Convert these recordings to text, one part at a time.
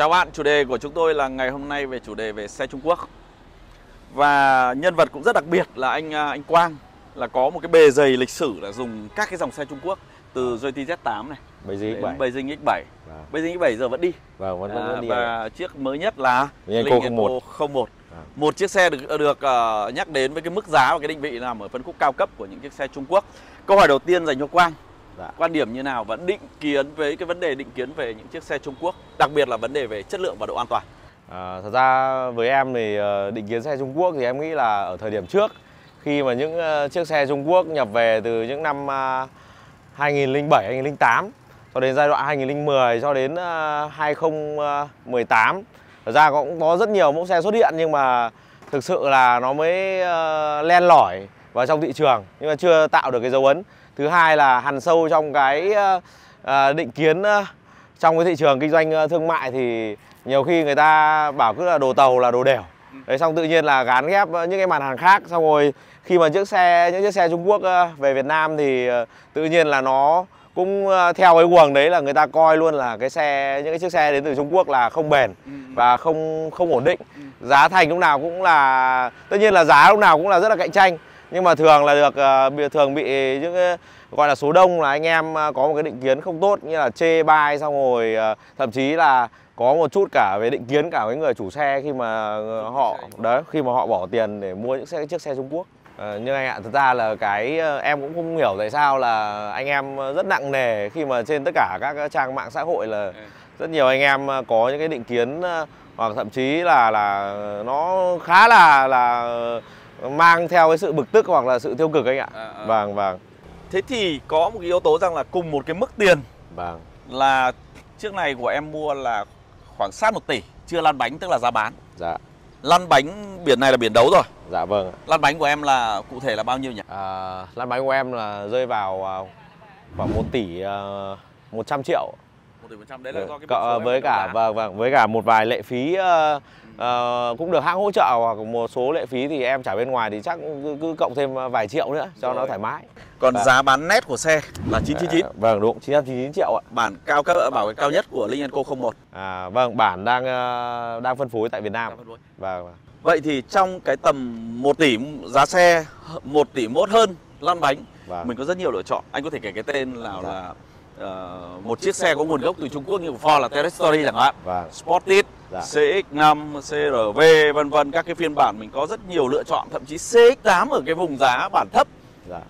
Chào bạn, chủ đề của chúng tôi là ngày hôm nay về chủ đề về xe Trung Quốc. Và nhân vật cũng rất đặc biệt là anh à, anh Quang Là có một cái bề dày lịch sử là dùng các cái dòng xe Trung Quốc Từ JT Z8 này Beijing X7 Beijing X7 Vâng. Beijing X7 giờ vẫn đi. Vâng, vẫn, vẫn, à, vẫn đi Và chiếc mới nhất là Eco 01. Eco 01 Vâng. Một chiếc xe được được ờ, nhắc đến với cái mức giá và cái định vị nằm ở phân khúc cao cấp của những chiếc xe Trung Quốc. Câu hỏi đầu tiên dành cho Quang Dạ. quan điểm như nào và định kiến với cái vấn đề định kiến về những chiếc xe Trung Quốc, đặc biệt là vấn đề về chất lượng và độ an toàn. À, thật ra với em thì ờ, định kiến xe Trung Quốc thì em nghĩ là ở thời điểm trước khi mà những ờ, chiếc xe Trung Quốc nhập về từ những năm à, 2007, 2008 cho đến giai đoạn 2010 cho đến à, 2018 thật ra cũng có rất nhiều mẫu xe xuất hiện nhưng mà thực sự là nó mới ờ, len lỏi vào trong thị trường, nhưng mà chưa tạo được cái dấu ấn. Thứ hai là hằn sâu trong cái ờ, ờ, định kiến ờ, trong cái thị trường kinh doanh thương mại thì nhiều khi người ta bảo cứ là đồ tàu là đồ đẻo. Đấy, xong tự nhiên là gán ghép những cái mặt hàng khác. Xong rồi khi mà chiếc xe, những chiếc xe Trung Quốc về Việt Nam thì tự nhiên là nó cũng theo cái quần đấy là người ta coi luôn là cái xe, những cái chiếc xe đến từ Trung Quốc là không bền và không không ổn định. Giá thành lúc nào cũng là, tất nhiên là giá lúc nào cũng là rất là cạnh tranh nhưng mà thường là được bị- thường bị những cái gọi là số đông là anh em ờ, có một cái định kiến không tốt như là chê bai xong rồi ờ, thậm chí là có một chút cả về định kiến cả với người chủ xe khi mà ờ, họ đấy khi mà họ bỏ tiền để mua những xe chiếc xe Trung Quốc. Ờ, nhưng anh ạ thực ra là cái ờ, em cũng không hiểu tại sao là anh em rất nặng nề khi mà trên tất cả các trang mạng xã hội là rất nhiều anh em có những cái định kiến hoặc thậm chí là là nó khá là là mang theo cái sự bực tức hoặc là sự tiêu cực anh ạ. À, à. Vâng vâng Thế thì có một cái yếu tố rằng là cùng một cái mức tiền vâng là chiếc này của em mua là khoảng sát 1 tỷ, chưa lăn bánh tức là giá bán. dạ Lăn bánh biển này là biển đấu rồi. dạ vâng. Lăn bánh của em là cụ thể là bao nhiêu nhỉ? À, lăn bánh của em là rơi vào à, khoảng 1 tỷ uh, 100 triệu 1 tỷ 100 đấy là do cái Cỡ- với cả vâng vâng với cả một vài lệ phí ờ, ờ, cũng được hãng hỗ trợ hoặc một số lệ phí thì em trả bên ngoài thì chắc cứ, cứ cộng thêm vài triệu nữa cho nó Rồi. thoải mái. Còn Vâng. giá bán nét của xe là 999. À, vâng đúng 999 triệu ạ. Bản cao cấp bảo cái cao nhất của Linh Eco 01. À, vâng bản đang ờ, đang phân phối tại Việt Nam. Vâng. vâng. Vậy thì trong cái tầm 1 tỷ giá xe 1 tỷ mốt hơn lăn bánh Vâng. mình có rất nhiều lựa chọn. Anh có thể kể cái tên nào Dạ. là ờ, một chiếc xe có nguồn gốc từ Trung Quốc như Ford là Territory chẳng hạn. Vâng. Sportage, Dạ. CX5, CRV vân vân các cái phiên bản mình có rất nhiều lựa chọn, thậm chí CX8 ở cái vùng giá bản thấp. Dạ.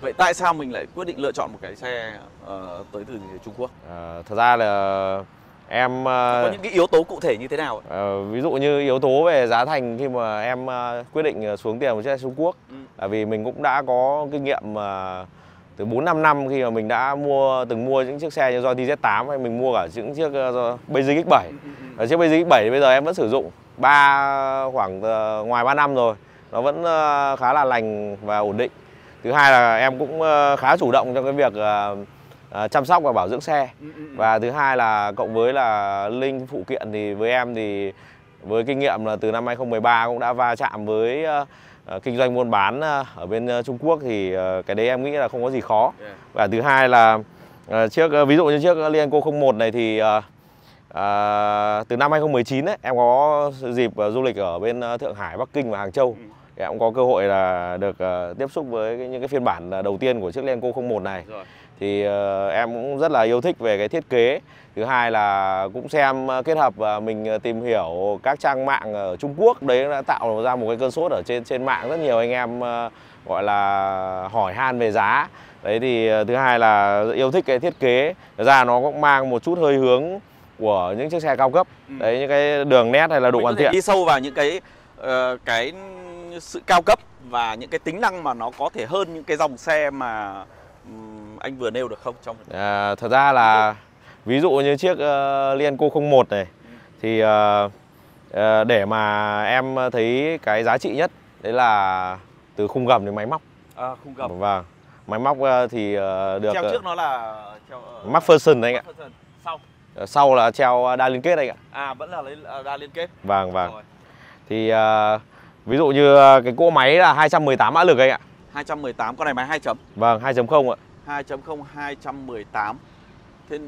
Vậy tại sao mình lại quyết định lựa chọn một cái xe ờ, tới từ Trung Quốc? À, thật ra là em ờ, Có những cái yếu tố cụ thể như thế nào? Ờ, ví dụ như yếu tố về giá thành khi mà em ờ, quyết định xuống tiền một chiếc xe Trung Quốc Ừ. là vì mình cũng đã có kinh nghiệm ờ, từ 4 5 năm khi mà mình đã mua từng mua những chiếc xe như do TZ8 hay mình mua cả những chiếc uh, Beijing X7. Ở chiếc Beijing X7 thì bây giờ em vẫn sử dụng ba khoảng ờ, ngoài 3 năm rồi. Nó vẫn ờ, khá là lành và ổn định. Thứ hai là em cũng ờ, khá chủ động trong cái việc ờ, ờ, chăm sóc và bảo dưỡng xe Ừ, và thứ hai là cộng với là linh phụ kiện thì với em thì với kinh nghiệm là từ năm 2013 cũng đã va chạm với ờ, ờ, kinh doanh buôn bán ờ, ở bên ờ, Trung Quốc thì ờ, cái đấy em nghĩ là không có gì khó và thứ hai là ờ, chiếc ờ, ví dụ như chiếc Lienco 01 này thì ờ, ờ, từ năm 2019 ấy, em có dịp ờ, du lịch ở bên ờ, Thượng Hải, Bắc Kinh và Hàng Châu Ừ. thì em cũng có cơ hội là được ờ, tiếp xúc với những cái phiên bản ờ, đầu tiên của chiếc Lienco 01 này Rồi. Thì ờ, em cũng rất là yêu thích về cái thiết kế. Thứ hai là cũng xem ờ, kết hợp và mình ờ, tìm hiểu các trang mạng ở Trung Quốc. Đấy đã tạo ra một cái cơn sốt ở trên trên mạng. Rất nhiều anh em gọi là hỏi han về giá. Đấy thì thứ hai là yêu thích cái thiết kế. Thật ra nó cũng mang một chút hơi hướng của những chiếc xe cao cấp. Ừ. đấy những cái đường nét hay là độ Mình hoàn thiện. đi sâu vào những cái ờ, cái sự cao cấp và những cái tính năng mà nó có thể hơn những cái dòng xe mà ừm, anh vừa nêu được không trong À, thật ra là ví dụ như chiếc uh, Lienco 01 này thì ờ, ờ, để mà em thấy cái giá trị nhất đấy là từ khung gầm đến máy móc. à, khung gầm Vâng. Máy móc ờ, thì ờ, được treo trước nó là treo McPherson đấy anh ạ. McPherson. sau Sau là treo đa liên kết anh ạ. à vẫn là lấy đa liên kết Vâng vâng. Rồi. Thì ờ, ví dụ như cái cỗ máy là 218 mã lực anh ạ. 218 con này máy 2 chấm Vâng, 2.0 ạ. 2.0 218 thế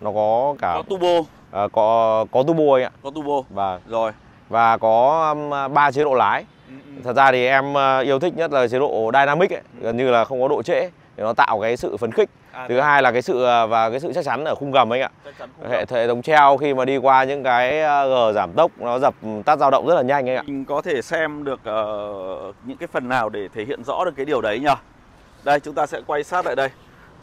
Nó có cả có turbo À, có có turbo anh ạ. Có turbo. Vâng. Rồi. Và có um, 3 chế độ lái. Ừ, ừ. Thật ra thì em uh, yêu thích nhất là chế độ dynamic ấy, gần như là không có độ trễ để nó tạo cái sự phấn khích. À, Thứ hai là cái sự uh, và cái sự chắc chắn ở khung gầm anh ạ. Hệ hệ thống treo khi mà đi qua những cái uh, g giảm tốc nó dập tắt dao động rất là nhanh anh ạ. Mình có thể xem được ờ, những cái phần nào để thể hiện rõ được cái điều đấy nhỉ? Đây chúng ta sẽ quay sát lại đây.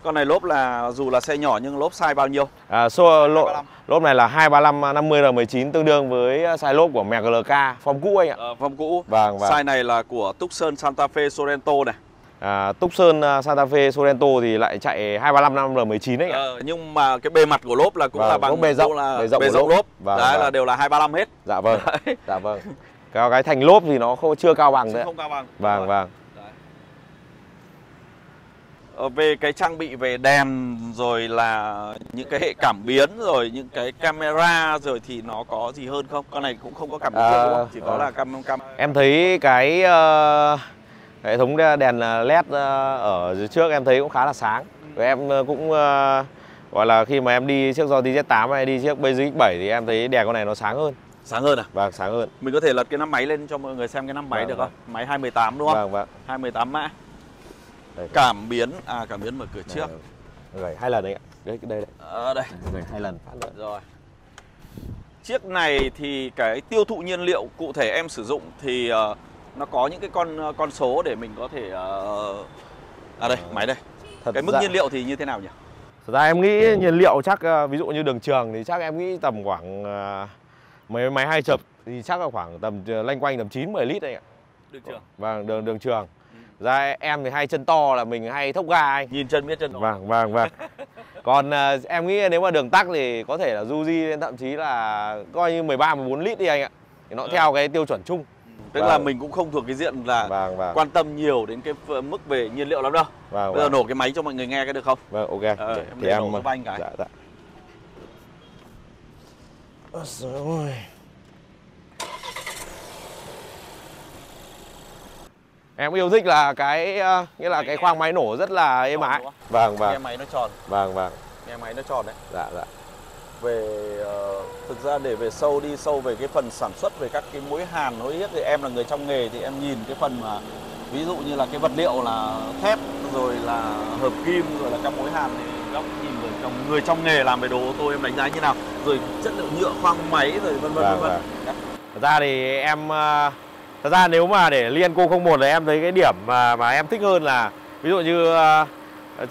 Con này lốp là dù là xe nhỏ nhưng lốp size bao nhiêu? À, số lô, 235. lốp này là 235 50 R19 tương đương với size lốp của MGLK form cũ anh ạ. Ờ, form cũ. Vâng vâng. Size này là của Tucson Santa Fe Sorento này. À, Tucson Santa Fe Sorento thì lại chạy 235 năm R19 ấy ạ. Ờ, nhưng mà cái bề mặt của lốp là cũng Vâng, là bằng bề rộng, là bề rộng bề rộng lốp. lốp. Vâng, Đấy vâng. là đều là 235 hết. Dạ vâng. Đấy. Dạ vâng. Cái, cái thành lốp thì nó không chưa cao bằng Chứ nữa. không cao bằng. Vâng vâng. Ờ, về cái trang bị về đèn rồi là những cái hệ cảm biến rồi những cái camera rồi thì nó có gì hơn không? Con này cũng không có cảm biến À, đúng không? Chỉ có à. là cam cam Em thấy cái ờ, hệ thống đèn LED ờ, ở dưới trước em thấy cũng khá là sáng. Và em cũng ờ, gọi là khi mà em đi chiếc do TZ8 hay đi chiếc Basic X7 thì em thấy đèn con này nó sáng hơn. sáng hơn à? Vâng, sáng hơn. Mình có thể lật cái năm máy lên cho mọi người xem cái năm máy Vâng, được vâng. không? Máy 218 đúng không? Vâng vâng. 218 mã. Đây, Cảm biến à cảm biến mở cửa trước. Gửi hai lần đấy ạ. Đây đây đây. Ở đây. Gửi hai lần. Rồi. Chiếc này thì cái tiêu thụ nhiên liệu cụ thể em sử dụng thì ờ, nó có những cái con con số để mình có thể ờ, à đây, máy đây. Thật Cái mức ra- nhiên liệu thì như thế nào nhỉ? Thật ra em nghĩ nhiên liệu chắc ờ, ví dụ như đường trường thì chắc em nghĩ tầm khoảng ờ, mấy máy hai chập thì chắc là khoảng tầm ờ, lanh quanh tầm 9 10 lít đấy ạ. Được chưa? Vâng, đường đường trường. Ra em thì hay chân to là mình hay thốc ga anh. Nhìn chân biết chân rồi. Vâng, vâng, vâng. Còn ờ, em nghĩ nếu mà đường tắc thì có thể là du di lên thậm chí là coi như 13 14 lít đi anh ạ. Thì nó Ờ. theo cái tiêu chuẩn chung. Tức Vâng. là mình cũng không thuộc cái diện là Vâng, vâng. quan tâm nhiều đến cái mức về nhiên liệu lắm đâu. Vâng, Bây giờ vâng. nổ cái máy cho mọi người nghe cái được không? Vâng, ok. Ờ, Để- em thì để em nổ giúp anh cái. Dạ, dạ. Ôi giời ơi. Em yêu thích là cái ờ, nghĩa là cái khoang máy nổ rất là êm ái. không? Vâng Nghe vâng. máy nó tròn, Vâng vâng. nghe máy nó tròn đấy. Dạ dạ. về ờ, thực ra để về sâu đi sâu về cái phần sản xuất về các cái mối hàn nối yết thì em là người trong nghề thì em nhìn cái phần mà ví dụ như là cái vật liệu là thép rồi là hợp kim rồi là các mối hàn thì góc nhìn người trong người trong nghề làm về đồ ô tô em đánh giá như nào rồi chất liệu nhựa khoang máy rồi vân vân Vâng, vân vâng. vân Thật ra thì em ờ, thật ra nếu mà để liên cô 01 là em thấy cái điểm mà mà em thích hơn là ví dụ như ờ,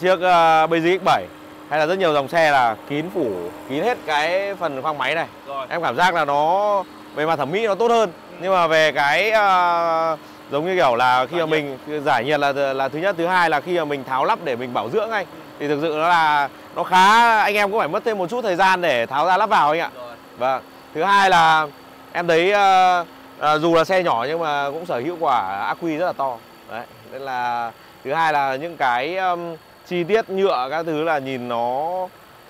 chiếc uh, Basic X7 hay là rất nhiều dòng xe là kín phủ kín hết cái phần khoang máy này. rồi Em cảm giác là nó về mặt thẩm mỹ nó tốt hơn. Nhưng mà về cái ờ, giống như kiểu là khi Giải mà nhiệt. mình giải nhiệt là là thứ nhất, thứ hai là khi mà mình tháo lắp để mình bảo dưỡng anh thì thực sự nó là nó khá anh em cũng phải mất thêm một chút thời gian để tháo ra lắp vào anh ạ. rồi Vâng. Thứ hai là em thấy ờ, ờ, dù là xe nhỏ nhưng mà cũng sở hữu quả ắc quy rất là to. Đấy. Nên là thứ hai là những cái um, chi tiết nhựa các thứ là nhìn nó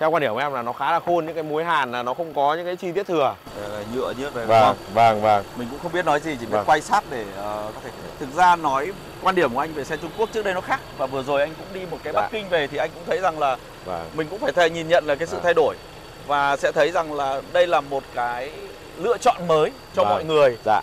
theo quan điểm của em là nó khá là khôn những cái mối hàn là nó không có những cái chi tiết thừa. Là nhựa này đúng không? vâng, vâng. mình cũng không biết nói gì chỉ biết Vâng. quay sát để ờ, có thể thực ra nói quan điểm của anh về xe Trung Quốc trước đây nó khác và vừa rồi anh cũng đi một cái Dạ. Bắc Kinh về thì anh cũng thấy rằng là Vâng. mình cũng phải thay nhìn nhận là cái sự Vâng. thay đổi và sẽ thấy rằng là đây là một cái lựa chọn mới cho Vâng. mọi người Dạ.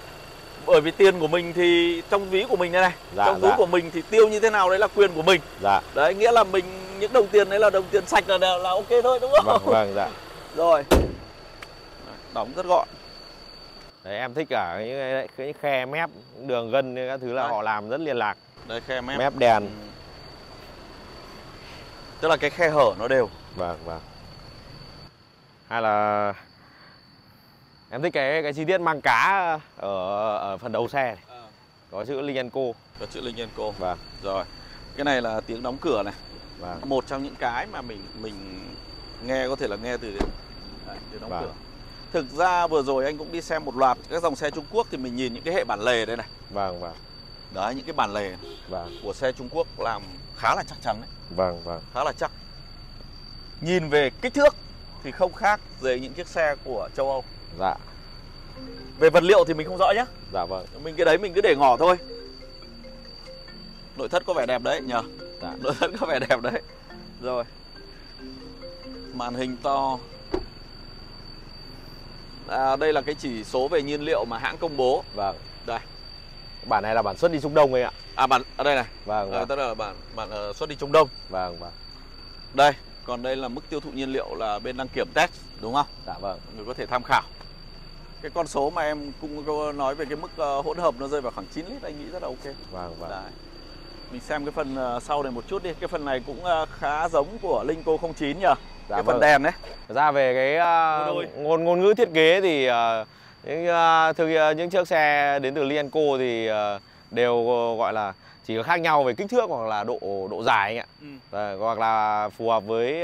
bởi vì tiền của mình thì trong ví của mình đây này Dạ, trong túi dạ. của mình thì tiêu như thế nào đấy là quyền của mình Dạ. đấy nghĩa là mình những đồng tiền đấy là đồng tiền sạch là là, là ok thôi đúng không Vâng, vâng, dạ. rồi đóng rất gọn Đấy, em thích cả những cái, cái khe mép, đường gân các thứ là Đấy. họ làm rất liên lạc. đây khe mép, Mép đèn. Ừ. tức là cái khe hở nó đều Vâng, vâng. Hay là em thích cái cái chi tiết mang cá ở ở phần đầu xe này. có chữ Linh có chữ Linh cô. Vâng, rồi. Cái này là tiếng đóng cửa này. Vâng. một trong những cái mà mình mình nghe có thể là nghe từ đấy, tiếng đóng Vâng. cửa. Thực ra vừa rồi anh cũng đi xem một loạt các dòng xe Trung Quốc thì mình nhìn những cái hệ bản lề đây này. Vâng, vâng. đấy những cái bản lề Vâng, của xe Trung Quốc làm khá là chắc chắn đấy. Vâng, vâng. khá là chắc. Nhìn về kích thước thì không khác với những chiếc xe của châu Âu Dạ, về vật liệu thì mình không rõ nhé dạ vâng. mình cái đấy mình cứ để ngỏ thôi nội thất có vẻ đẹp đấy nhờ Dạ. nội thất có vẻ đẹp đấy rồi màn hình to à, đây là cái chỉ số về nhiên liệu mà hãng công bố. Vâng. Đây. Bản này là bản xuất đi Trung Đông ấy ạ. À bản ở đây này. Vâng, À, vâng. tức là bản bản ờ, xuất đi Trung Đông. Vâng, vâng. Đây, còn đây là mức tiêu thụ nhiên liệu là bên đăng kiểm test đúng không? Dạ vâng. Người có thể tham khảo. Cái con số mà em cũng nói về cái mức ờ, hỗn hợp nó rơi vào khoảng 9 lít anh nghĩ rất là ok. Vâng, vâng. Đấy. Mình xem cái phần ờ, sau này một chút đi. Cái phần này cũng ờ, khá giống của Linko 09 nhờ. Dạ cái phần vâng. đèn đấy. Ra về cái đôi. ngôn ngôn ngữ thiết kế thì à, những à, thực những chiếc xe đến từ Lienco thì à, đều gọi là chỉ có khác nhau về kích thước hoặc là độ độ dài anh ạ. Ừ. Hoặc là phù hợp với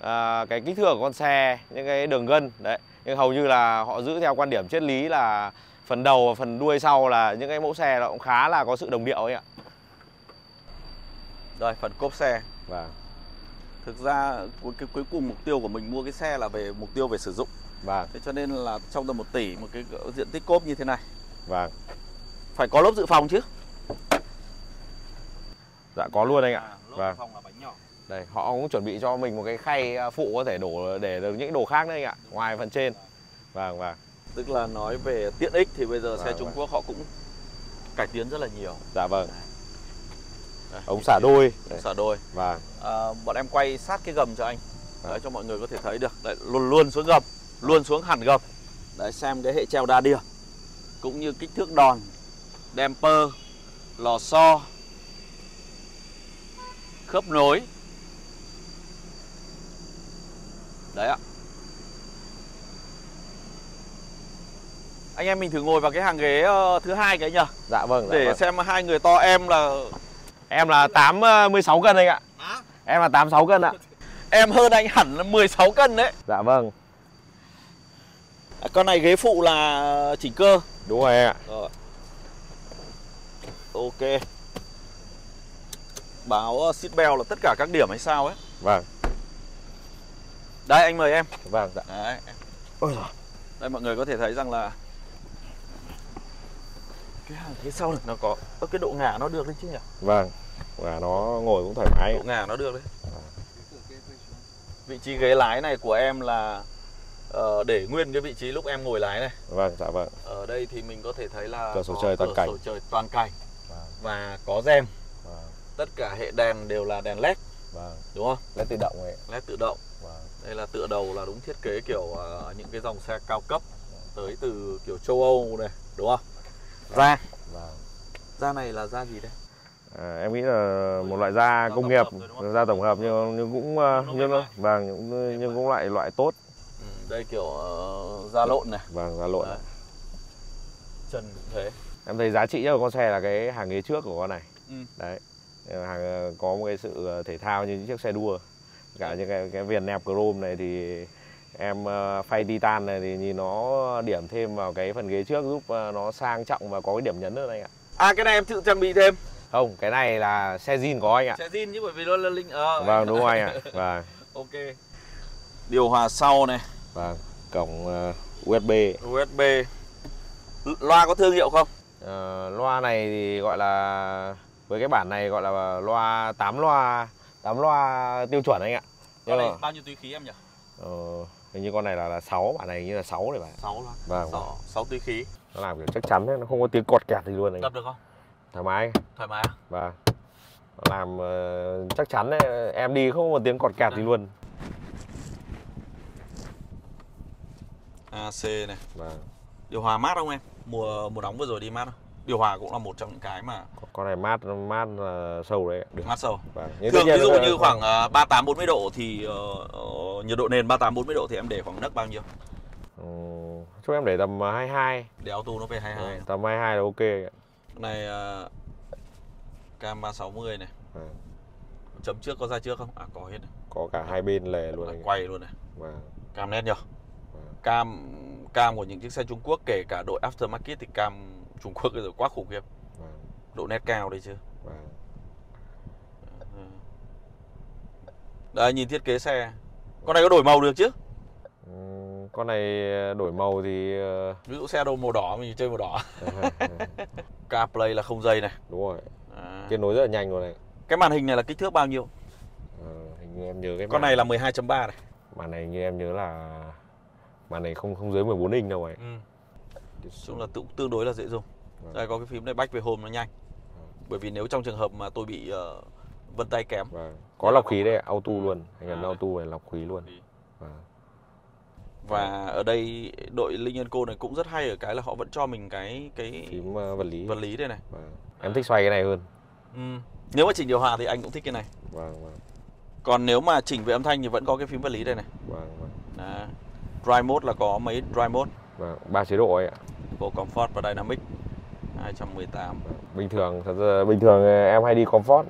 à, cái kích thước của con xe, những cái đường gân đấy. Nhưng hầu như là họ giữ theo quan điểm triết lý là phần đầu và phần đuôi sau là những cái mẫu xe nó cũng khá là có sự đồng điệu ấy ạ. Rồi, phần cốp xe. Vâng. Thực ra cuối, cái, cuối cùng mục tiêu của mình mua cái xe là về mục tiêu về sử dụng. Vâng, Thế cho nên là trong tầm 1 tỷ một cái diện tích cốp như thế này vâng. phải có lốp dự phòng chứ. Dạ có luôn anh ạ. lốp Vâng. phòng là bánh nhỏ. Đây, họ cũng chuẩn bị cho mình một cái khay à, phụ có thể đổ để được những đồ khác nữa anh ạ, ngoài phần trên. Vâng, vâng. Tức là nói về tiện ích thì bây giờ xe Vâng, Trung vâng. Quốc họ cũng cải tiến rất là nhiều. Dạ vâng. Đây, Ống xả đôi. Đây. xả đôi. Vâng. À, bọn em quay sát cái gầm cho anh Vâng. Đấy, cho mọi người có thể thấy được Đấy, luôn luôn xuống gầm luôn xuống hẳn gầm Đấy xem cái hệ treo đa điểm cũng như kích thước đòn damper lò xo khớp nối đấy ạ anh em mình thử ngồi vào cái hàng ghế ờ, thứ hai cái nhờ Dạ vâng. Dạ để vâng. xem hai người to em là Em là 86 cân anh ạ. Em là 86 cân ạ. em hơn anh hẳn là 16 cân đấy Dạ vâng. À, con này ghế phụ là chỉnh cơ Đúng rồi anh ạ. Rồi. Ok. Báo uh, seatbelt là tất cả các điểm hay sao ấy. Vâng. Đây anh mời em. Vâng, dạ. Đấy. Ôi giời. Đây mọi người có thể thấy rằng là cái hàng phía sau này nó có cái độ ngả nó được đấy chứ nhỉ? Vâng. Và nó ngồi cũng thoải mái. Độ ngả nó được đấy. Vị trí ghế lái này của em là ờ, để nguyên cái vị trí lúc em ngồi lái này. Vâng, dạ vâng. Ở đây thì mình có thể thấy là Cửa sổ trời toàn cửa cảnh. sổ trời toàn cảnh Vâng. và có rèm. Vâng. Tất cả hệ đèn đều là đèn led Vâng. đúng không? Led tự động ấy. led tự động Vâng. đây là tựa đầu là đúng thiết kế kiểu ờ, những cái dòng xe cao cấp tới từ kiểu châu âu này đúng không da Vâng. da này là da gì đây À, em nghĩ là một loại da công nghiệp, da tổng hợp nhưng nhưng cũng ờ, nhưng mềm nó vâng nhưng, nhưng cũng loại loại tốt. ừ, đây kiểu ờ, da lộn này Vâng, da lộn. Đấy. cũng thế Em thấy giá trị nhất của con xe là cái hàng ghế trước của con này. Ừ. Đấy. Hàng ờ, có một cái sự ờ, thể thao như chiếc xe đua. Cả những cái cái viền nẹp chrome này thì em ờ, phay titan này thì nhìn nó điểm thêm vào cái phần ghế trước giúp ờ, nó sang trọng và có cái điểm nhấn hơn anh ạ. à cái này em tự trang bị thêm Không, cái này là xe zin có anh ạ. xe zin chứ bởi vì nó là linh ờ Vâng đúng rồi anh ạ. Vâng. ok điều hòa sau này Vâng. Cổng ờ, USB. usb loa có thương hiệu không Ờ, loa này thì gọi là với cái bản này gọi là loa 8 loa 8 loa tiêu chuẩn anh ạ. con này bao nhiêu túi khí em nhỉ ờ, hình như con này là là 6, bản này như là 6 đấy bạn. 6 loa Vâng, vâng. 6, 6 túi khí Nó làm kiểu chắc chắn đấy, nó không có tiếng cọt kẹt gì luôn anh. đập được không Thoải mái. thoải mái à? Vâng. Nó làm ờ, chắc chắn đấy, em đi không có tiếng cọt kẹt gì luôn. AC này Vâng. Điều hòa mát không em? Mùa mùa nóng vừa rồi đi mát không? Điều hòa cũng là một trong những cái mà Con- này mát mát là sâu đấy. Được. mát sâu. Vâng. Thường ví dụ nó- như khoảng ờ, 38 40 độ thì ờ, nhiệt độ nền 38 40 độ thì em để khoảng nấc bao nhiêu? Ừ, chúc em để tầm 22. Để auto nó về 22. Tầm 22 là ok. này ờ, cam 360 này. Vâng. Chấm trước có ra trước không? À có hết này. Có cả hai bên lề luôn Là ạ. quay luôn này. Vâng. Cam nét nhở? Vâng. Cam cam của những chiếc xe Trung Quốc kể cả đội aftermarket thì cam Trung Quốc bây giờ quá khủng khiếp. Vâng. Độ nét cao đây chứ. Vâng. Đây nhìn thiết kế xe. Con này có đổi màu được chứ? Con này đổi màu thì ờ, Ví dụ xe đồ màu đỏ mình chơi màu đỏ. CarPlay là không dây này. đúng rồi À. kết nối rất là nhanh luôn này Cái màn hình này là kích thước bao nhiêu? ờ, hình như em nhớ cái Con màn- này là 12.3 này. màn này như em nhớ là màn này không không dưới 14 inch đâu ấy ừ. chung là tự, tương đối là dễ dùng Vâng. đây có cái phím này back về home nó nhanh. Bởi vì nếu trong trường hợp mà tôi bị uh, vân tay kém. Vâng. có lọc khí đây auto luôn. Anh À, cần đây. auto này lọc khí luôn. Vâng. và ở đây đội Linh Co này cũng rất hay ở cái là họ vẫn cho mình cái cái phím ờ, vật lý. vật lý đây này. Vâng. em thích xoay cái này hơn. Ừ. nếu mà chỉnh điều hòa thì anh cũng thích cái này. Vâng vâng. Còn nếu mà chỉnh về âm thanh thì vẫn có cái phím vật lý đây này. Vâng vâng. Đó. Dry mode là có mấy dry mode. Vâng ba chế độ ấy ạ. Eco Comfort và Dynamic 218 bình thường thật ra bình thường ờ, em hay đi comfort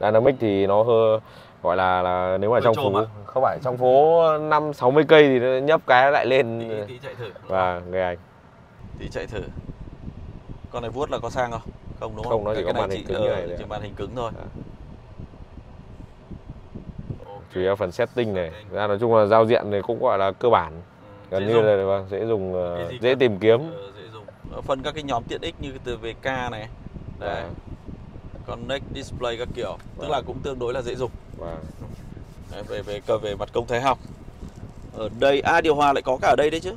dynamic thì nó hơi gọi là là nếu mà Hơi trong phố à? không phải trong phố năm sáu mươi cây thì nó nhấp cái lại lên. Tí, tí chạy thử. Và người anh. Tí chạy thử. Con này vuốt là có sang không? Không đúng không? Không, nó chỉ Cái- có màn hình cứng như ờ, này ạ. màn hình cứng thôi. Ok. chủ yếu phần setting này. Ra nói chung là giao diện này cũng gọi là cơ bản. Ừ, gần dễ như dùng. là vâng, dễ dùng ờ, dễ tìm kiếm. Ờ, Ờ, phân các cái nhóm tiện ích như từ VK này đấy. Và connect display các kiểu tức Vâng. là cũng tương đối là dễ dùng. Và Đấy, về về về về mặt công thái học. Ở đây à điều hòa lại có cả ở đây đấy chứ.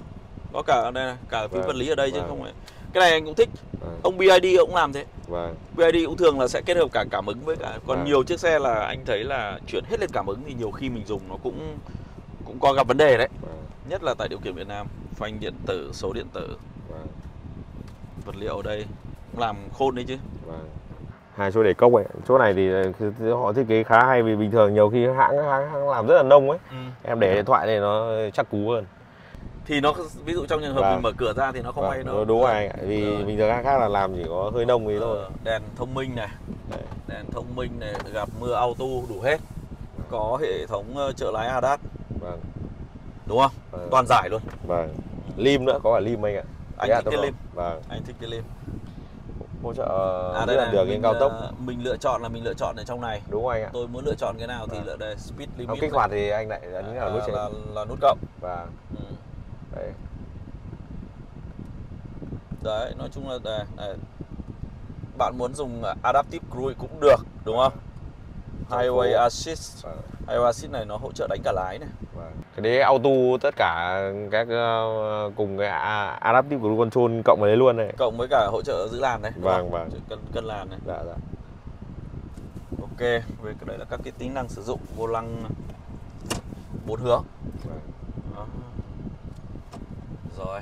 Có cả ở đây này, cả phím Vâng, vật lý ở đây chứ vâng. không phải. Cái này anh cũng thích. Vâng. ông BID cũng làm thế. Và BID cũng thường là sẽ kết hợp cả cảm ứng với cả còn Vâng. nhiều chiếc xe là anh thấy là chuyển hết lên cảm ứng thì nhiều khi mình dùng nó cũng cũng có gặp vấn đề đấy. Và nhất là tại điều kiện Việt Nam. Phanh điện tử số điện tử vật liệu ở đây cũng làm khôn đấy chứ. Và hai chỗ để cốc ấy. Chỗ này thì ờ, họ thiết kế khá hay vì bình thường nhiều khi hãng hãng, hãng làm rất là nông ấy. Em để điện thoại này nó chắc cú hơn. Thì nó ví dụ trong trường hợp Vâng. mình mở cửa ra thì nó không Vâng, hay nó đúng rồi. Vì Rồi. bình thường hãng khác là làm chỉ có hơi nông thôi Ờ, đèn thông minh này. Đấy. đèn thông minh này gặp mưa auto đủ hết. Có hệ thống trợ lái ADAS. Vâng. Đúng không? Vâng. toàn giải luôn. Vâng. Lim nữa có cả lim anh ạ Anh thích là cái tốt lim. rồi. vâng. Anh thích cái lim hỗ trợ à à, đây đường này trên cao tốc. ờ, mình lựa chọn là mình lựa chọn ở trong này. Đúng rồi anh ạ. Tôi muốn lựa chọn cái nào thì Vâng. lựa đây speed Không limit kích hoạt thì anh lại ấn nút là, trên. là, là nút cộng. Và ừ. đấy. Đấy nói chung là đây, đây. bạn muốn dùng adaptive cruise cũng được đúng không? Trong highway assist. Vâng. Highway assist này nó hỗ trợ đánh cả lái này Vâng. Cái đấy auto tất cả các ờ, cùng cái adaptive cruise control cộng vào đấy luôn này. cộng với cả hỗ trợ giữ làn này Vâng, vâng. Cân cân làn này Dạ dạ. ok về cái đấy là các cái tính năng sử dụng vô lăng bốn hướng Vâng. Đó. rồi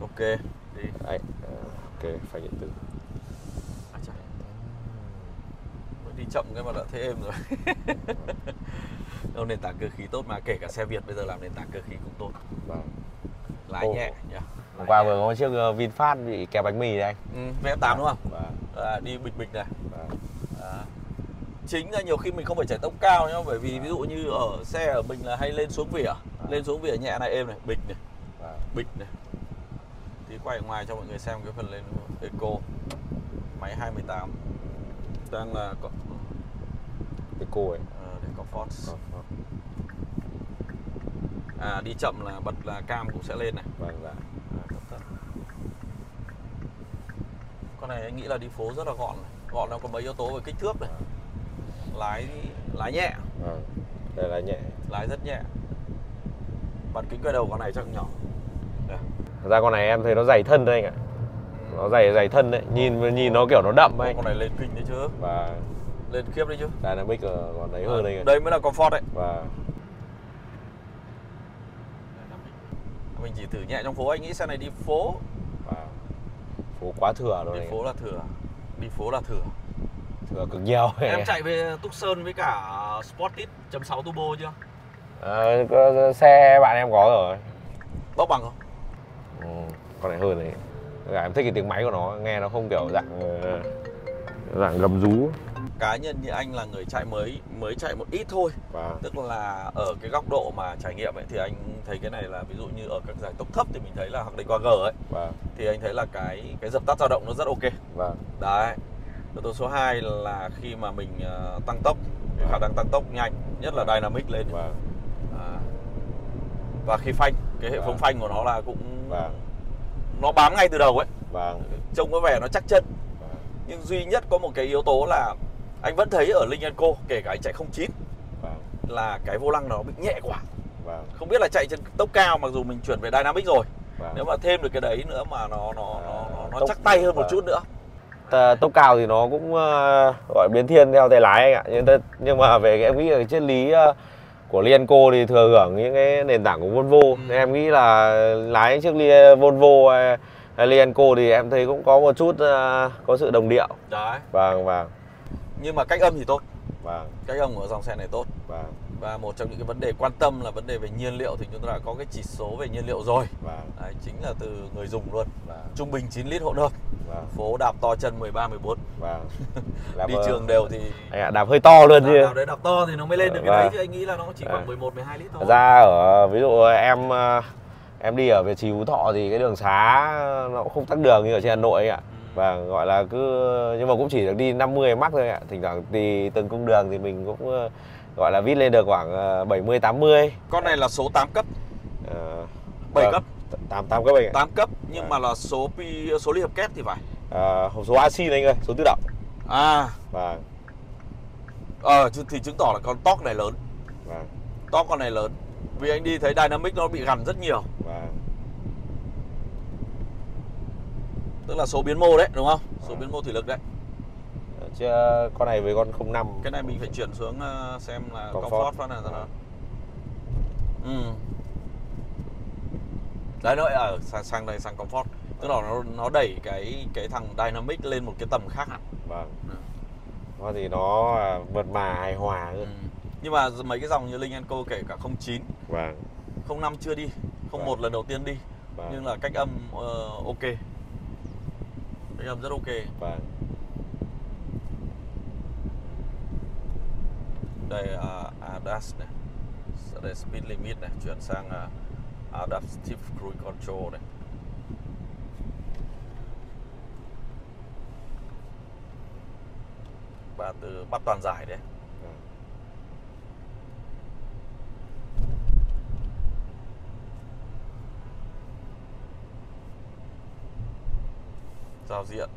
ok đi Đấy. ờ, Ok, phanh điện tử. à, chà. Mới đi chậm cái mà đã thấy êm rồi đâu nền tảng cơ khí tốt mà kể cả xe Việt bây giờ làm nền tảng cơ khí cũng tốt Vâng. lái Ồ. nhẹ nhỉ Hôm qua vừa có chiếc ờ, VinFast bị kẹp bánh mì đấy anh. ừ, VF8 đúng không Vâng. à, đi bịch bịch này Vâng. Đó. chính là nhiều khi mình không phải chạy tốc cao nhá bởi vì ví dụ như ở xe ở mình là hay lên xuống vỉa lên xuống vỉa nhẹ này êm này bịch này Vâng. bịch này tí quay ngoài cho mọi người xem cái phần lên eco máy 28 đang là có Cái cô ấy. ờ, để có Ford Vâng, vâng. à đi chậm là bật là cam cũng sẽ lên này Vâng dạ. À, con này anh nghĩ là đi phố rất là gọn này. gọn nó có mấy yếu tố về kích thước này lái lái nhẹ Vâng. Đây là nhẹ. lái rất nhẹ bản kính quay đầu con này chắc nhỏ Đây. Thật ra con này em thấy nó dày thân đấy anh ạ. Nó dày dày thân đấy, nhìn nhìn nó kiểu nó đậm Ô, anh. con này lên kinh đấy chứ Và lên khiếp đấy chứ. Dynamic ờ, còn đấy hơn anh ạ. đây mới là comfort đấy. Và mình chỉ thử nhẹ trong phố anh nghĩ xe này đi phố. Và phố quá thừa rồi đi phố là thừa. Đi phố là thừa. Thừa cực nhiều em chạy về Tucson với cả Sportit chấm 6 turbo chưa? Ờ, có- xe bạn em có rồi. Bốc bằng không? Ừ, con này hơn đấy cả em thích cái tiếng máy của nó nghe nó không kiểu dạng ờ, dạng gầm rú cá nhân như anh là người chạy mới mới chạy một ít thôi. Và tức là ở cái góc độ mà trải nghiệm ấy thì anh thấy cái này là ví dụ như ở các giải tốc thấp thì mình thấy là hoặc định qua G ấy. Và thì anh thấy là cái cái dập tắt dao động nó rất ok. Và đấy. Yếu tố số 2 là khi mà mình ờ, tăng tốc cái khả năng tăng tốc nhanh nhất là dynamic lên. Và à. và khi phanh cái hệ Vâng. thống phanh của nó là cũng Vâng. nó bám ngay từ đầu ấy. Và trông có vẻ nó chắc chân. Nhưng duy nhất có một cái yếu tố là anh vẫn thấy ở Linh Co kể cả anh chạy 09 và là cái vô lăng nó bị nhẹ quá. Vâng. Không biết là chạy trên tốc cao mặc dù mình chuyển về Dynamic rồi vâng. nếu mà thêm được cái đấy nữa mà nó nó nó nó, nó Tốc- chắc tay hơn một vâng. chút nữa. Tốc cao thì nó cũng ờ, gọi biến thiên theo tay lái anh ạ. Nhưng nhưng mà về cái em nghĩ là cái triết lý ờ, của Lienco thì thừa hưởng những cái nền tảng của Volvo. Ừ. nên em nghĩ là lái chiếc Li- Volvo hay, Lienco thì em thấy cũng có một chút ờ, có sự đồng điệu. Đấy. Vâng vâng nhưng mà cách âm thì tốt. Vâng. Cách âm của dòng xe này tốt. Vâng. Và một trong những cái vấn đề quan tâm là vấn đề về nhiên liệu thì chúng ta đã có cái chỉ số về nhiên liệu rồi. Vâng. Đấy, chính là từ người dùng luôn. Vâng. Trung bình 9 lít hỗn hợp vâng. Phố đạp to chân 13 14 vâng. Đi trường đều thì anh ạ đạp hơi to luôn chứ. đạp đấy đạp to thì nó mới lên được cái đấy Vâng. chứ anh nghĩ là nó chỉ khoảng Vâng. 11 12 lít thôi. Ra ở ví dụ em ờ, em đi ở Việt Trì Phú Thọ thì cái đường xá nó cũng không tắc đường như ở trên Hà Nội anh ạ. Ừ. và gọi là cứ nhưng mà cũng chỉ được đi 50 mắc thôi ạ. Thỉnh thoảng thì từng cung đường thì mình cũng ờ, gọi là vít lên được khoảng ờ, 70 80 con này là số 8 cấp? Ờ, 7 vâng, cấp. 8 8 cấp anh ạ. 8 cấp nhưng Vâng. mà là số pi số ly hợp kép thì phải? Ờ, hộp số AC anh ơi số tự động. À. Vâng. Ờ chứ- thì chứng tỏ là con torque này lớn. Vâng. Torque con này lớn. Vì anh đi thấy dynamic nó bị gằn rất nhiều vâng tức là số biến mô đấy đúng không? Số Vâng. biến mô thủy lực đấy. Chứ con này với con 05 cái này mình phải chuyển xuống ờ, xem là Comfort. comfort phát là ra Vâng. ừ. Đấy nó ở sang, sang đây sang comfort. Tức là nó nó đẩy cái cái thằng dynamic lên một cái tầm khác hẳn. Vâng. Ừ. nó thì nó mượt mà hài hòa ừ. hơn nhưng mà mấy cái dòng như Linh Co kể cả 09 vâng. 05 chưa đi 01 lần đầu tiên đi. Vâng. Nhưng là cách âm ờ, ok cách âm rất ok. Vâng. Đây uh, ADAS này. Đây speed limit này chuyển sang uh, adaptive cruise control này. Và từ bắt toàn giải đấy vâng. Giao diện.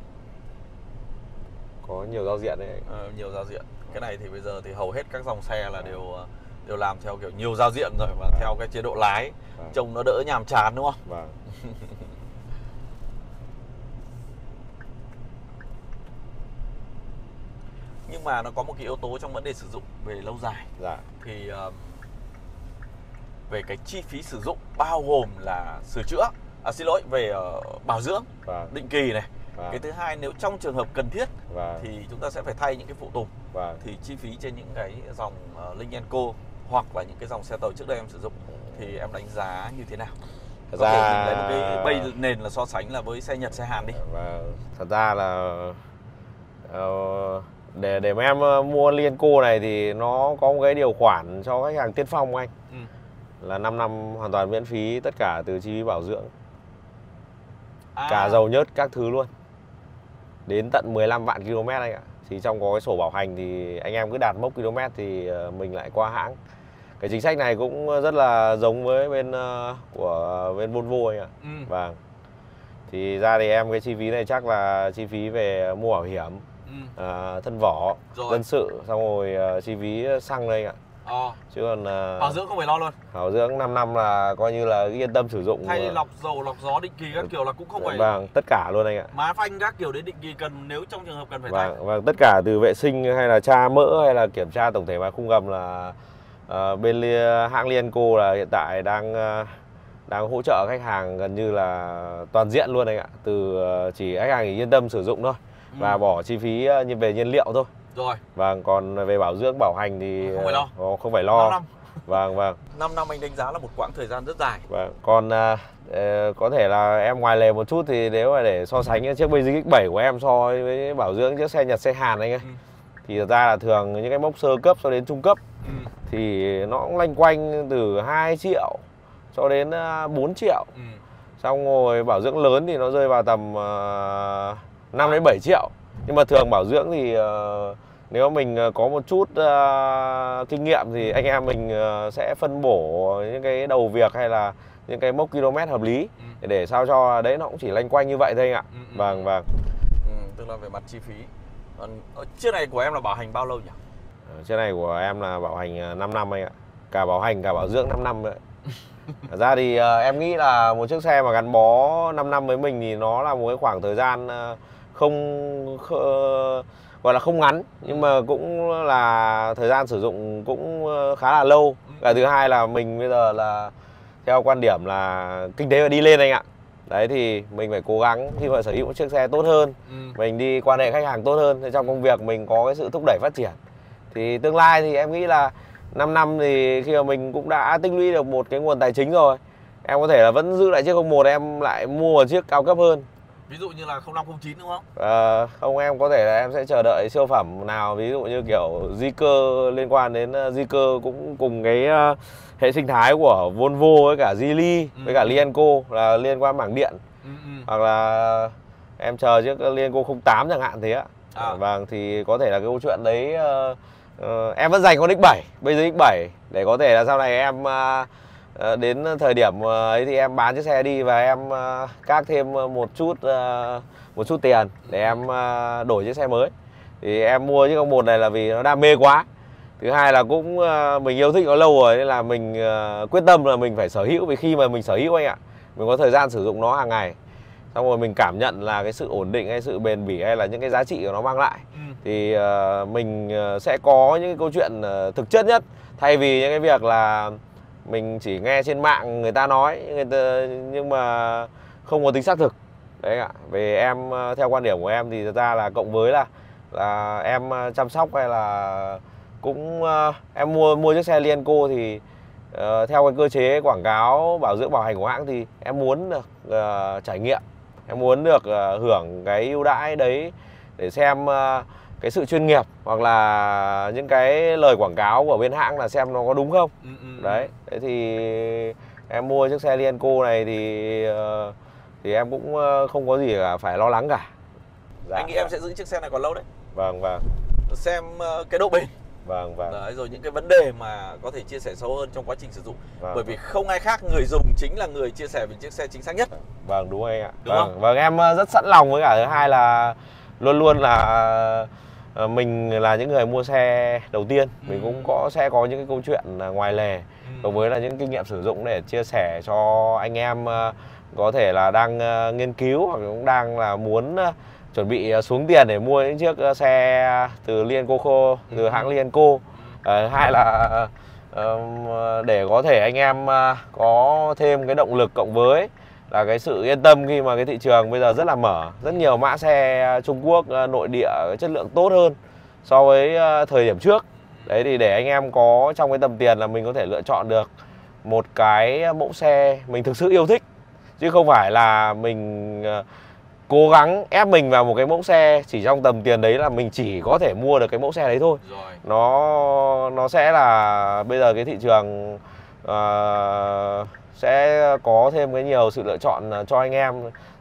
Có nhiều giao diện đấy. Ờ, nhiều giao diện. Cái này thì bây giờ thì hầu hết các dòng xe là đều ờ, đều làm theo kiểu nhiều giao diện rồi và theo cái chế độ lái. Vâng. trông nó đỡ nhàm chán đúng không? Vâng. Nhưng mà nó có một cái yếu tố trong vấn đề sử dụng về lâu dài. Dạ. Thì um, về cái chi phí sử dụng bao gồm là sửa chữa. À, xin lỗi về ờ, bảo dưỡng vâng. định kỳ này vâng. Cái thứ hai nếu trong trường hợp cần thiết vâng. thì chúng ta sẽ phải thay những cái phụ tùng. Vâng. Thì chi phí trên những cái dòng uh, Linh Co hoặc là những cái dòng xe tàu trước đây em sử dụng thì em đánh giá như thế nào? Thật ra- một cái bay nền là so sánh là với xe Nhật xe Hàn đi. Và thật ra là ờ, để để mà em ờ, mua Lienco này thì nó có một cái điều khoản cho khách hàng tiên phong anh. Ừ. là 5 năm hoàn toàn miễn phí tất cả từ chi phí bảo dưỡng. À, cả dầu nhớt các thứ luôn đến tận 15 vạn km anh ạ thì trong có cái sổ bảo hành thì anh em cứ đạt mốc km thì ờ, mình lại qua hãng cái chính sách này cũng rất là giống với bên ờ, của bên Volvo anh ạ ừ. vâng thì ra thì em cái chi phí này chắc là chi phí về mua bảo hiểm Ừ. à, thân vỏ Rồi. dân sự xong rồi chi phí xăng đây anh ạ Ờ, chứ còn ờ, bảo dưỡng không phải lo luôn bảo dưỡng 5 năm là coi như là yên tâm sử dụng thay ờ, lọc dầu lọc gió định kỳ các kiểu là cũng không phải vâng tất cả luôn anh ạ má phanh các kiểu đến định kỳ cần nếu trong trường hợp cần phải thay Vâng, vâng, tất cả từ vệ sinh hay là tra mỡ hay là kiểm tra tổng thể bài khung gầm là ờ, bên Li- hãng Lienco là hiện tại đang ờ, đang hỗ trợ khách hàng gần như là toàn diện luôn anh ạ. Từ ờ, chỉ khách hàng yên tâm sử dụng thôi Ừ. và bỏ chi phí ờ, như về nhiên liệu thôi. Rồi Vâng, còn về bảo dưỡng bảo hành thì Không phải lo. ờ, không phải lo. năm Vâng, vâng. 5 năm anh đánh giá là một quãng thời gian rất dài Vâng, còn à, ờ, có thể là em ngoài lề một chút thì nếu mà để so sánh chiếc Basic X7 của em so với bảo dưỡng chiếc xe Nhật xe Hàn anh ơi Ừ. thì thật ra là thường những cái mốc sơ cấp cho đến trung cấp ừ. thì nó cũng loanh quanh từ 2 triệu cho đến à, 4 triệu Ừ. xong rồi bảo dưỡng lớn thì nó rơi vào tầm uh, 5 đến 7 triệu nhưng mà thường bảo dưỡng thì ờ, nếu mình ờ, có một chút ờ, kinh nghiệm thì anh em mình ờ, sẽ phân bổ những cái đầu việc hay là những cái mốc km hợp lý Ừ. để, sao cho đấy nó cũng chỉ loanh quanh như vậy thôi anh ạ Ừ, ừ. vâng vâng Ừ, tức là về mặt chi phí còn chiếc này của em là bảo hành bao lâu nhỉ Chiếc này của em là bảo hành 5 năm anh ạ. Cả bảo hành cả bảo dưỡng 5 năm đấy. Ra thì em nghĩ là một chiếc xe mà gắn bó 5 năm với mình thì nó là một cái khoảng thời gian không gọi là không ngắn nhưng mà cũng là thời gian sử dụng cũng khá là lâu. Cả thứ hai là mình bây giờ là theo quan điểm là kinh tế phải đi lên anh ạ đấy thì mình phải cố gắng khi mà sở hữu chiếc xe tốt hơn ừ. mình đi quan hệ khách hàng tốt hơn thì trong công việc mình có cái sự thúc đẩy phát triển thì tương lai thì em nghĩ là 5 năm thì khi mà mình cũng đã tích lũy được một cái nguồn tài chính rồi em có thể là vẫn giữ lại chiếc 01 em lại mua một chiếc cao cấp hơn ví dụ như là 0509 đúng không? À, không em có thể là em sẽ chờ đợi siêu phẩm nào ví dụ như kiểu di cơ liên quan đến ờ, di cơ cũng cùng cái ờ, hệ sinh thái của Volvo với cả Geely ừ. với cả Lienco là liên quan mảng điện ừ, ừ. hoặc là em chờ chiếc Lienco 08 chẳng hạn thế ạ à. vâng thì có thể là cái câu chuyện đấy uh, uh, em vẫn dành con X7 bây giờ X7 để có thể là sau này em uh, Ờ, đến thời điểm ờ, ấy thì em bán chiếc xe đi và em ờ, các thêm một chút một chút tiền để em đổi chiếc xe mới. Thì em mua chiếc con một này là vì nó đam mê quá. Thứ hai là cũng mình yêu thích nó lâu rồi nên là mình quyết tâm là mình phải sở hữu. Vì khi mà mình sở hữu anh ạ mình có thời gian sử dụng nó hàng ngày. Xong rồi mình cảm nhận là cái sự ổn định hay sự bền bỉ hay là những cái giá trị của nó mang lại. Ừ. thì mình sẽ có những cái câu chuyện thực chất nhất. Thay vì những cái việc là mình chỉ nghe trên mạng người ta nói người ta, nhưng mà không có tính xác thực. Đấy ạ về em ờ, theo quan điểm của em thì thật ra là cộng với là là em ờ, chăm sóc hay là cũng uh, em mua mua chiếc xe Lienco thì uh, theo cái cơ chế quảng cáo bảo dưỡng bảo hành của hãng thì em muốn được uh, trải nghiệm. Em muốn được uh, hưởng cái ưu đãi đấy để xem uh, cái sự chuyên nghiệp hoặc là những cái lời quảng cáo của bên hãng là xem nó có đúng không? Ừ, ừ, ừ. đấy thế thì em mua chiếc xe Lienco này thì ờ, thì em cũng ờ, không có gì cả phải lo lắng cả. Dạ, anh nghĩ dạ. em sẽ giữ chiếc xe này còn lâu đấy. Vâng vâng. Xem ờ, cái độ bền. Vâng vâng. Đấy, rồi những cái vấn đề mà có thể chia sẻ sâu hơn trong quá trình sử dụng. Vâng, bởi vì vâng. không ai khác người dùng chính là người chia sẻ về chiếc xe chính xác nhất. Vâng đúng anh ạ. Đúng vâng, không? vâng em rất sẵn lòng với cả thứ hai là luôn luôn là mình là những người mua xe đầu tiên ừ. mình cũng có sẽ có những cái câu chuyện ngoài lề ừ. với là những kinh nghiệm sử dụng để chia sẻ cho anh em ờ, có thể là đang ờ, nghiên cứu hoặc cũng đang là muốn chuẩn bị xuống tiền để mua những chiếc xe từ Liên Coco từ ừ. hãng Liên Co à, hai là để có thể anh em có thêm cái động lực cộng với là cái sự yên tâm khi mà cái thị trường bây giờ rất là mở. Rất nhiều mã xe Trung Quốc ờ, nội địa chất lượng tốt hơn so với ờ, thời điểm trước. Đấy thì để anh em có trong cái tầm tiền là mình có thể lựa chọn được một cái mẫu xe mình thực sự yêu thích. Chứ không phải là mình ờ, cố gắng ép mình vào một cái mẫu xe chỉ trong tầm tiền đấy là mình chỉ có thể mua được cái mẫu xe đấy thôi. Rồi. nó nó sẽ là bây giờ cái thị trường uh, sẽ có thêm cái nhiều sự lựa chọn à, cho anh em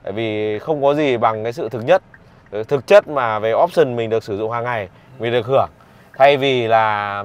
tại vì không có gì bằng cái sự thực nhất thực chất mà về option mình được sử dụng hàng ngày mình được hưởng thay vì là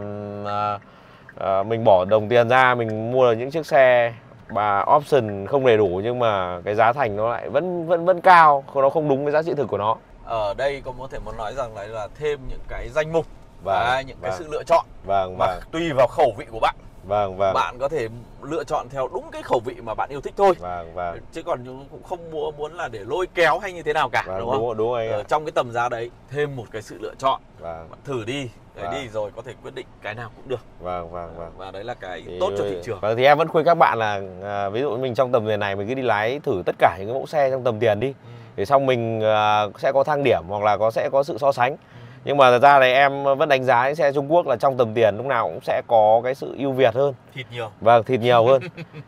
uh, mình bỏ đồng tiền ra mình mua được những chiếc xe mà option không đầy đủ nhưng mà cái giá thành nó lại vẫn vẫn vẫn cao nó không đúng với giá trị thực của nó ở đây có thể muốn nói rằng là thêm những cái danh mục và vâng, những vâng. cái sự lựa chọn vâng, và vâng. tùy vào khẩu vị của bạn Vâng vâng. Bạn có thể lựa chọn theo đúng cái khẩu vị mà bạn yêu thích thôi. Vâng vâng. Chứ còn cũng không muốn muốn là để lôi kéo hay như thế nào cả vâng, đúng không? Đúng, đúng anh Ở trong cái tầm giá đấy thêm một cái sự lựa chọn. Vâng. Bạn thử đi, đấy vâng. đi rồi có thể quyết định cái nào cũng được. Vâng vâng vâng. Và đấy là cái thì, tốt cho thị trường. Vâng thì em vẫn khuyên các bạn là à, ví dụ mình trong tầm tiền này mình cứ đi lái thử tất cả những cái mẫu xe trong tầm tiền đi. Ừ. Để xong mình à, sẽ có thang điểm hoặc là có sẽ có sự so sánh. Nhưng mà thật ra này em vẫn đánh giá những xe Trung Quốc là trong tầm tiền lúc nào cũng sẽ có cái sự ưu việt hơn. Thịt nhiều. Vâng thịt nhiều hơn.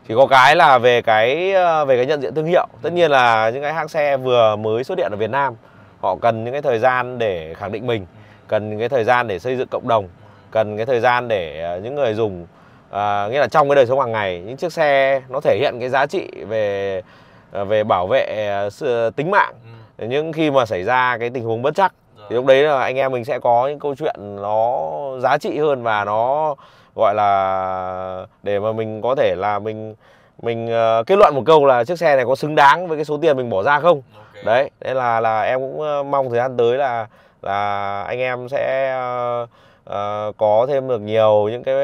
Chỉ có cái là về cái về cái nhận diện thương hiệu. Tất nhiên là những cái hãng xe vừa mới xuất hiện ở Việt Nam họ cần những cái thời gian để khẳng định mình cần những cái thời gian để xây dựng cộng đồng cần cái thời gian để ờ, những người dùng à, nghĩa là trong cái đời sống hàng ngày những chiếc xe nó thể hiện cái giá trị về ờ, về bảo vệ tính mạng. Ừ. nhưng khi mà xảy ra cái tình huống bất chắc thì lúc đấy là anh em mình sẽ có những câu chuyện nó giá trị hơn và nó gọi là để mà mình có thể là mình mình uh, kết luận một câu là chiếc xe này có xứng đáng với cái số tiền mình bỏ ra không okay. đấy đấy là là em cũng uh, mong thời gian tới là là anh em sẽ uh, uh, có thêm được nhiều những cái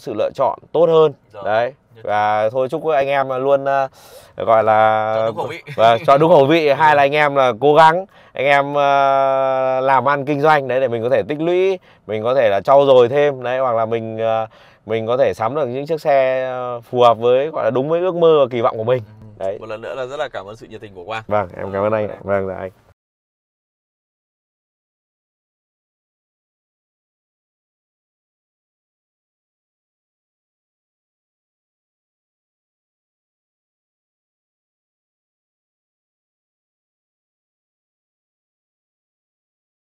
sự lựa chọn tốt hơn Rồi. đấy và thôi chúc anh em luôn uh, gọi là Chọn đúng khẩu vị. và chọn đúng khẩu vị. Hai là anh em là cố gắng anh em uh, làm ăn kinh doanh đấy để mình có thể tích lũy mình có thể là trau dồi thêm đấy hoặc là mình uh, mình có thể sắm được những chiếc xe phù hợp với gọi là đúng với ước mơ và kỳ vọng của mình. Đấy. Một lần nữa là rất là cảm ơn sự nhiệt tình của Quang. vâng em cảm ơn anh. Ạ. vâng là anh